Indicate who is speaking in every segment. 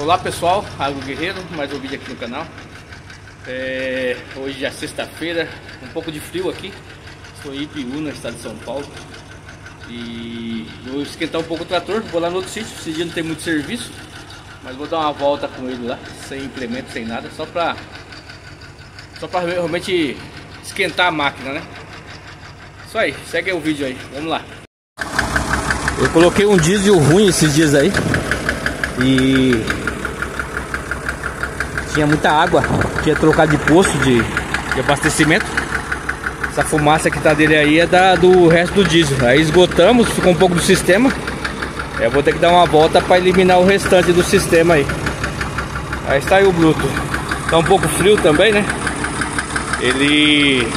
Speaker 1: Olá pessoal, Água Guerreiro, mais um vídeo aqui no canal. É, Hoje é sexta-feira, um pouco de frio aqui. Estou em Ipiú, no estado de São Paulo. E vou esquentar um pouco o trator, vou lá no outro sítio. Esse dia não tem muito serviço Mas vou dar uma volta com ele lá, sem implemento, sem nada. Só pra, só pra realmente esquentar a máquina, né? Isso aí, segue o vídeo aí, vamos lá. Eu coloquei um diesel ruim esses dias aí. E tinha muita água, tinha trocado de poço de, de abastecimento. Essa fumaça que tá dele aí é da, do resto do diesel. Aí esgotamos, ficou um pouco do sistema. Eu vou ter que dar uma volta para eliminar o restante do sistema aí. Aí está aí o bruto. Tá um pouco frio também, né? Ele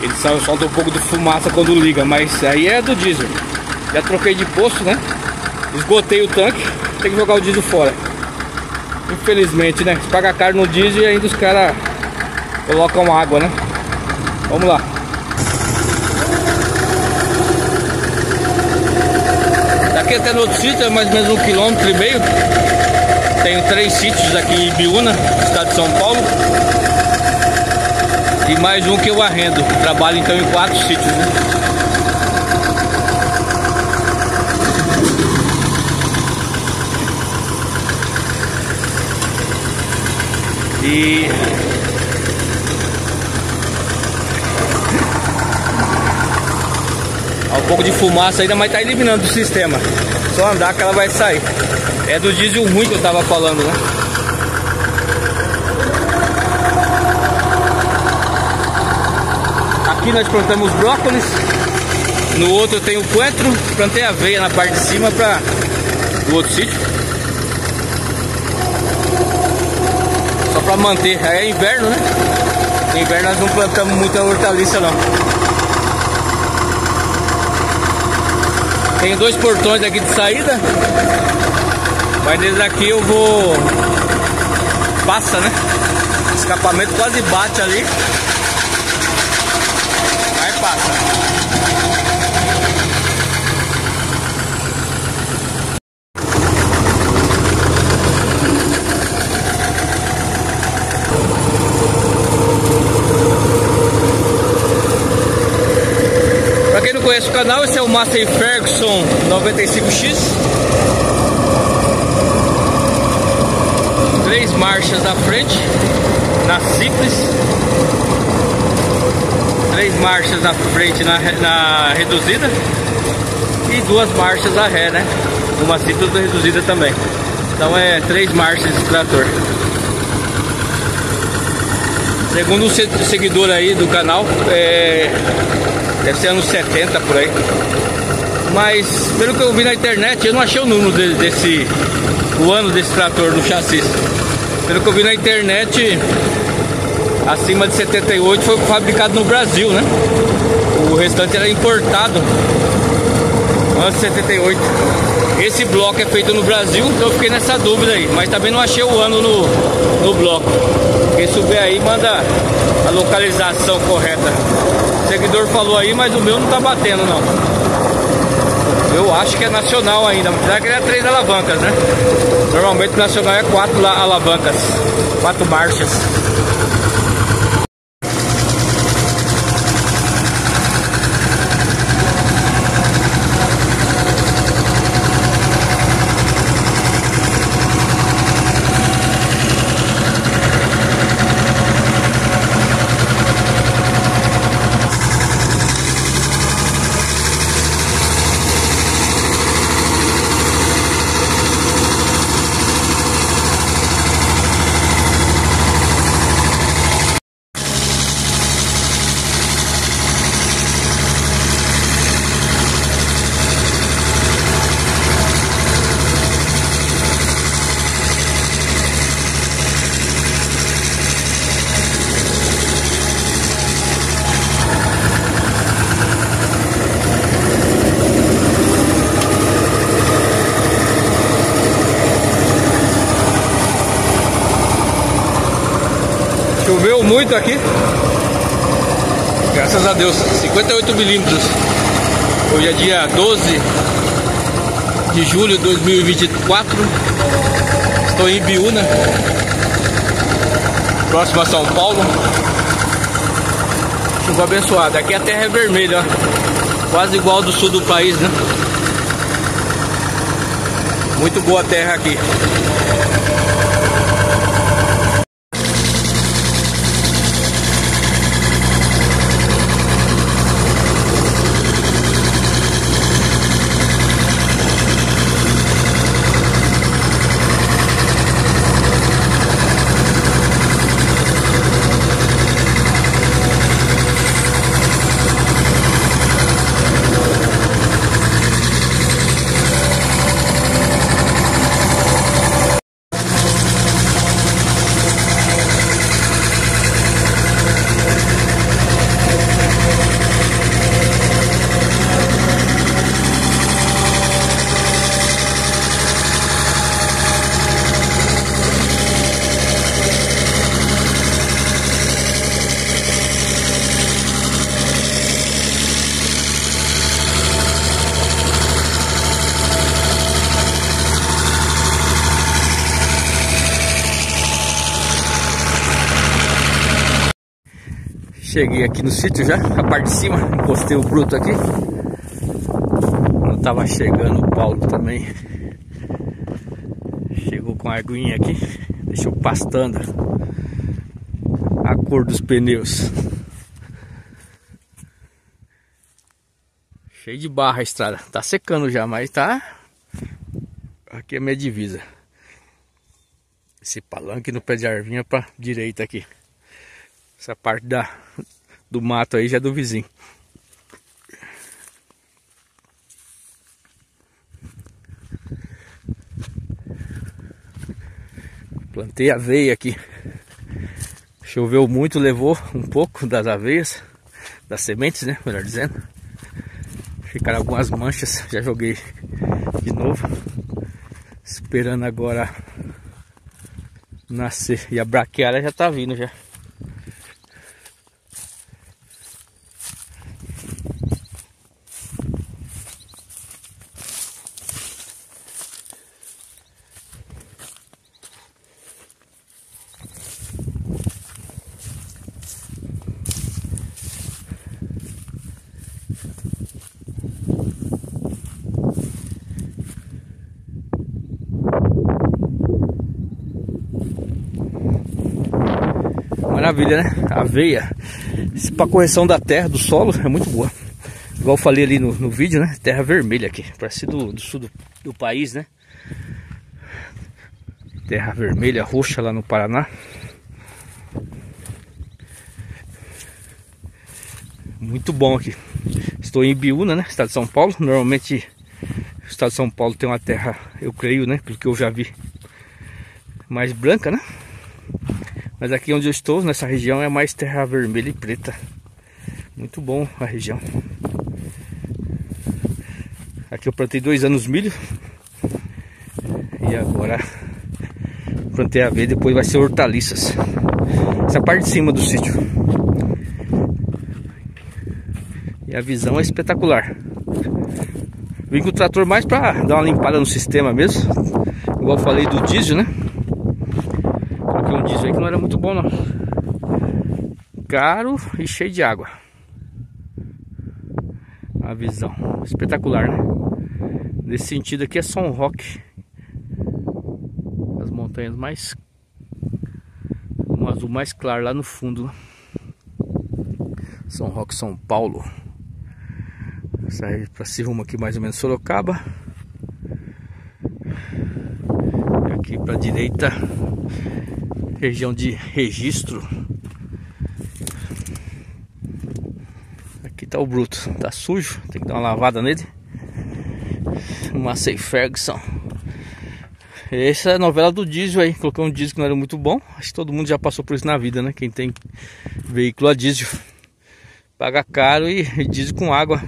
Speaker 1: ele solta um pouco de fumaça quando liga, mas aí é do diesel. Já troquei de poço, né? Esgotei o tanque, tem que jogar o diesel fora. Infelizmente, né? Você paga caro no diesel e ainda os caras colocam água, né? Vamos lá. Daqui até no outro sítio é mais ou menos um quilômetro e meio. Tenho três sítios aqui em Ibiúna, estado de São Paulo. E mais um que eu arrendo. Trabalho então em quatro sítios, né? E um pouco de fumaça ainda, mas tá eliminando do sistema. Só andar que ela vai sair. É do diesel ruim que eu tava falando, né? Aqui nós plantamos brócolis. No outro eu tenho coentro. Plantei aveia na parte de cima para o outro sítio. Para manter. É inverno, né? No inverno nós não plantamos muita hortaliça não. Tem dois portões aqui de saída. Mas desde aqui eu vou. Passa, né? escapamento quase bate ali. Aí passa. Conhece o canal, esse é o Massey Ferguson 95X. Três marchas à frente, na simples. Três marchas na frente na, na reduzida. E duas marchas a ré, né? Uma simples reduzida também. Então é três marchas de trator. Segundo um seguidor aí do canal, é, Deve ser anos 70 por aí. Mas pelo que eu vi na internet, eu não achei o número de, desse. o ano desse trator no chassi. Pelo que eu vi na internet, acima de 78 foi fabricado no Brasil, né? O restante era importado. Ano de 78. Esse bloco é feito no Brasil, então eu fiquei nessa dúvida aí. Mas também não achei o ano no, no bloco. Quem souber aí, manda a localização correta. Seguidor falou aí, mas o meu não tá batendo não. Eu acho que é nacional ainda, apesar que ele é três alavancas, né? Normalmente o nacional é quatro alavancas, quatro marchas. Choveu muito aqui. Graças a Deus, 58 milímetros. Hoje é dia 12 de julho de 2024. Estou em Biúna, próximo a São Paulo. Chuva abençoada. Aqui a terra é vermelha, ó. quase igual do sul do país, né? Muito boa terra aqui. Cheguei aqui no sítio já, a parte de cima, encostei o bruto aqui. Eu tava chegando o Paulo também. Chegou com a aguinha aqui, deixou pastando a cor dos pneus. Cheio de barra a estrada. Tá secando já, mas tá. Aqui é minha divisa. Esse palanque no pé de arvinha pra direita aqui. Essa parte da, do mato aí já é do vizinho. Plantei aveia aqui. Choveu muito, levou um pouco das aveias, das sementes, né? Melhor dizendo. Ficaram algumas manchas, já joguei de novo. Esperando agora nascer. E a braquiária já tá vindo já. Maravilha, né? Aveia. Para correção da terra, do solo, é muito boa. Igual eu falei ali no, no vídeo, né? Terra vermelha aqui. Parece do, do sul do, do país, né? Terra vermelha, roxa lá no Paraná. Muito bom aqui. Estou em Biúna, né? Estado de São Paulo. Normalmente o estado de São Paulo tem uma terra, eu creio, né? Pelo que eu já vi, mais branca, né? Mas aqui onde eu estou, nessa região, é mais terra vermelha e preta. Muito bom a região. Aqui eu plantei dois anos milho. E agora plantei a aveia, depois vai ser hortaliças. Essa parte de cima do sítio. E a visão é espetacular. Vim com o trator mais para dar uma limpada no sistema mesmo. Igual eu falei do diesel, né? Coloquei um diesel aí que não era muito bom não. Caro e cheio de água. A visão. Espetacular, né? Nesse sentido aqui é São Roque. As montanhas mais. Um azul mais claro lá no fundo. São Roque, São Paulo. Sai para esse rumo aqui mais ou menos Sorocaba. E aqui para direita, região de registro. Aqui tá o bruto, tá sujo, tem que dar uma lavada nele. Massey Ferguson. Essa é a novela do diesel aí. Coloquei um diesel que não era muito bom. Acho que todo mundo já passou por isso na vida, né? Quem tem veículo a diesel. Paga caro e diesel com água.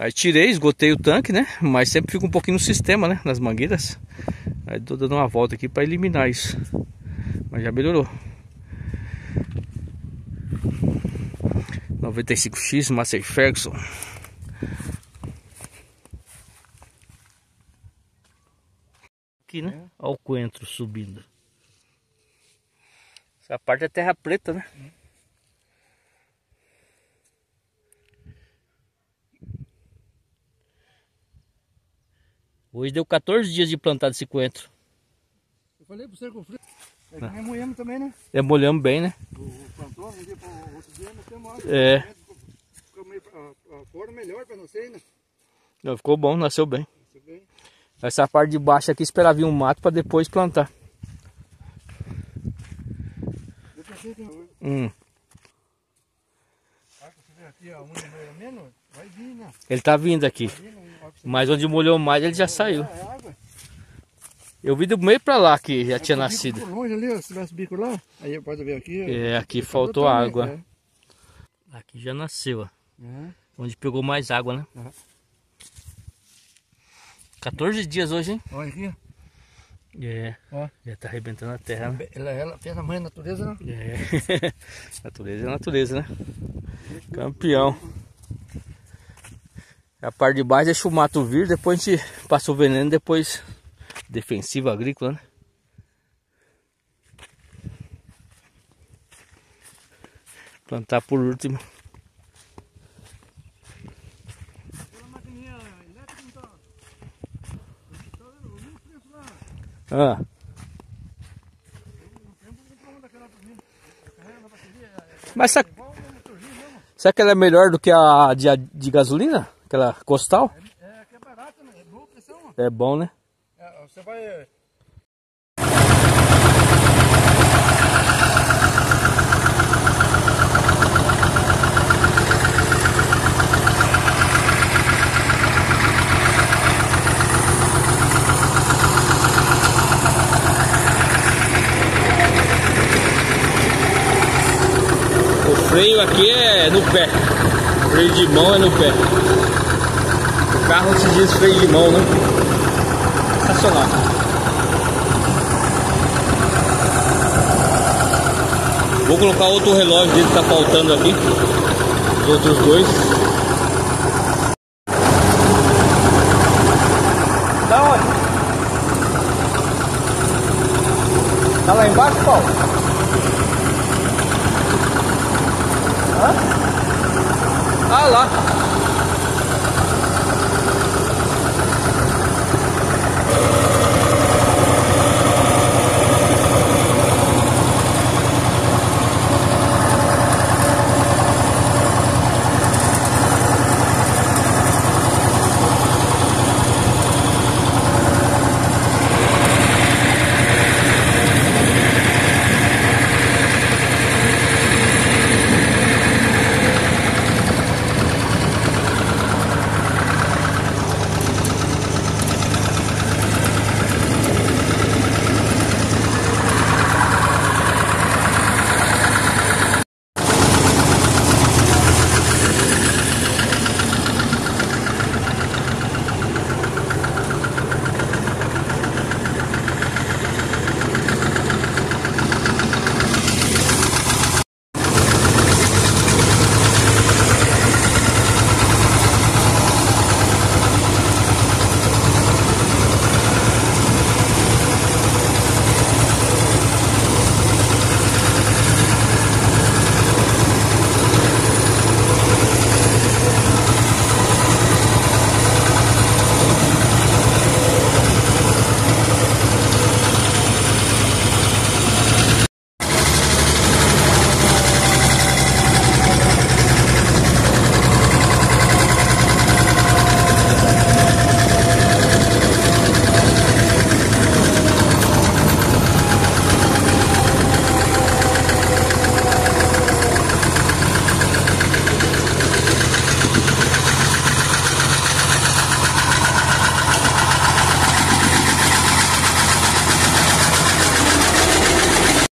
Speaker 1: Aí tirei, esgotei o tanque, né? Mas sempre fica um pouquinho no sistema, né? Nas mangueiras. Aí tô dando uma volta aqui para eliminar isso. Mas já melhorou. 95X Massey Ferguson. aqui, né? Olha o coentro subindo. Essa parte é terra preta, né? Hoje deu 14 dias de plantado esse coentro.
Speaker 2: Eu falei pro você que o frio. É que nós molhamos também, né?
Speaker 1: É, molhamos bem, né?
Speaker 2: O plantou, um dia para o outro dia, nós temos
Speaker 1: É.
Speaker 2: Ficou meio, a, a forma melhor para nós, né?
Speaker 1: Não, ficou bom, nasceu bem.
Speaker 2: Nasceu bem.
Speaker 1: Essa parte de baixo aqui esperar vir um mato para depois plantar. Hum. Ele tá vindo aqui. Mas onde molhou mais ele já saiu. Eu vi do meio pra lá que já tinha nascido.
Speaker 2: longe ali, se tivesse bico lá, aí pode ver aqui.
Speaker 1: É, aqui faltou água. Aqui já nasceu, ó. Onde pegou mais água, né? 14 dias hoje, hein?
Speaker 2: Olha aqui.
Speaker 1: É. Ó. Já tá arrebentando a terra, né?
Speaker 2: Ela, ela fez a mãe natureza, né?
Speaker 1: É. natureza é natureza, né? Campeão. A parte de baixo deixa o mato vir, depois a gente passa o veneno, depois defensivo agrícola, né? Plantar por último. Ah. Mas será, que ela é melhor do que a de, de gasolina? Aquela costal?
Speaker 2: É, é, é barata, né? É boa pressão.
Speaker 1: É bom, né?
Speaker 2: É, você vai
Speaker 1: freio aqui é no pé. Freio de mão é no pé. Carro se diz freio de mão, né? Sensacional. Vou colocar outro relógio dele que tá faltando aqui. Os outros dois. Da onde? Tá lá embaixo, Paulo? Ah lá.